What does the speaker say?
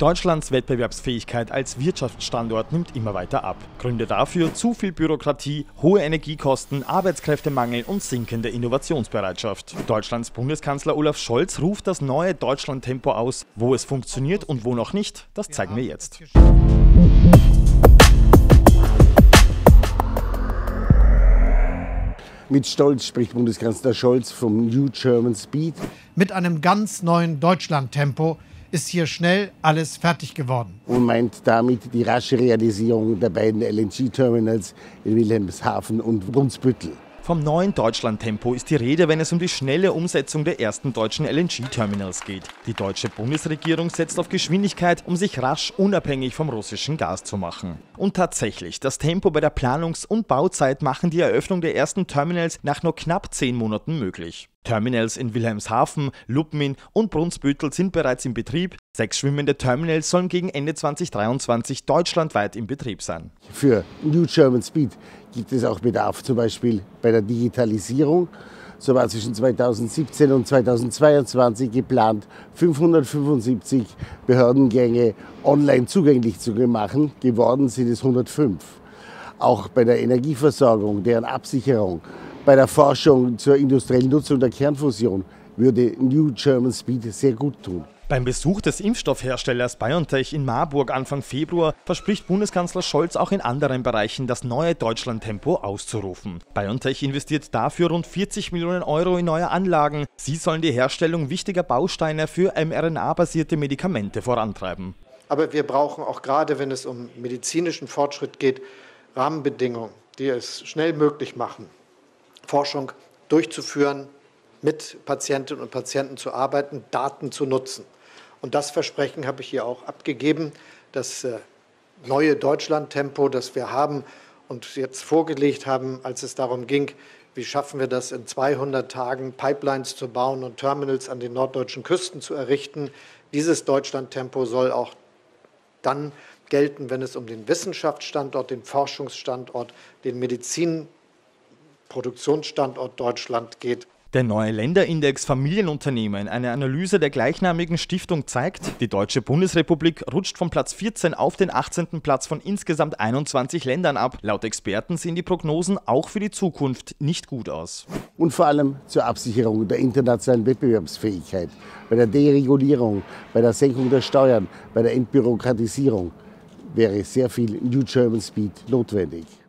Deutschlands Wettbewerbsfähigkeit als Wirtschaftsstandort nimmt immer weiter ab. Gründe dafür zu viel Bürokratie, hohe Energiekosten, Arbeitskräftemangel und sinkende Innovationsbereitschaft. Deutschlands Bundeskanzler Olaf Scholz ruft das neue Deutschland-Tempo aus. Wo es funktioniert und wo noch nicht, das zeigen wir jetzt. Mit Stolz spricht Bundeskanzler Scholz vom New German Speed. Mit einem ganz neuen Deutschland-Tempo ist hier schnell alles fertig geworden. Und meint damit die rasche Realisierung der beiden LNG-Terminals in Wilhelmshaven und Brunsbüttel. Vom neuen Deutschland-Tempo ist die Rede, wenn es um die schnelle Umsetzung der ersten deutschen LNG-Terminals geht. Die deutsche Bundesregierung setzt auf Geschwindigkeit, um sich rasch unabhängig vom russischen Gas zu machen. Und tatsächlich, das Tempo bei der Planungs- und Bauzeit machen die Eröffnung der ersten Terminals nach nur knapp zehn Monaten möglich. Terminals in Wilhelmshaven, Lubmin und Brunsbüttel sind bereits in Betrieb. Sechs schwimmende Terminals sollen gegen Ende 2023 deutschlandweit in Betrieb sein. Für New German Speed gibt es auch Bedarf, zum Beispiel bei der Digitalisierung. So war zwischen 2017 und 2022 geplant, 575 Behördengänge online zugänglich zu machen. Geworden sind es 105. Auch bei der Energieversorgung, deren Absicherung, bei der Forschung zur industriellen Nutzung der Kernfusion würde New German Speed sehr gut tun. Beim Besuch des Impfstoffherstellers BioNTech in Marburg Anfang Februar verspricht Bundeskanzler Scholz auch in anderen Bereichen das neue Deutschland-Tempo auszurufen. BioNTech investiert dafür rund 40 Millionen Euro in neue Anlagen. Sie sollen die Herstellung wichtiger Bausteine für mRNA-basierte Medikamente vorantreiben. Aber wir brauchen auch gerade, wenn es um medizinischen Fortschritt geht, Rahmenbedingungen, die es schnell möglich machen, Forschung durchzuführen, mit Patientinnen und Patienten zu arbeiten, Daten zu nutzen. Und das Versprechen habe ich hier auch abgegeben. Das äh, neue Deutschland-Tempo, das wir haben und jetzt vorgelegt haben, als es darum ging, wie schaffen wir das in 200 Tagen, Pipelines zu bauen und Terminals an den norddeutschen Küsten zu errichten. Dieses Deutschland-Tempo soll auch dann gelten, wenn es um den Wissenschaftsstandort, den Forschungsstandort, den Medizinproduktionsstandort Deutschland geht. Der neue Länderindex Familienunternehmen, eine Analyse der gleichnamigen Stiftung zeigt, die Deutsche Bundesrepublik rutscht von Platz 14 auf den 18. Platz von insgesamt 21 Ländern ab. Laut Experten sehen die Prognosen auch für die Zukunft nicht gut aus. Und vor allem zur Absicherung der internationalen Wettbewerbsfähigkeit, bei der Deregulierung, bei der Senkung der Steuern, bei der Entbürokratisierung wäre sehr viel New German Speed notwendig.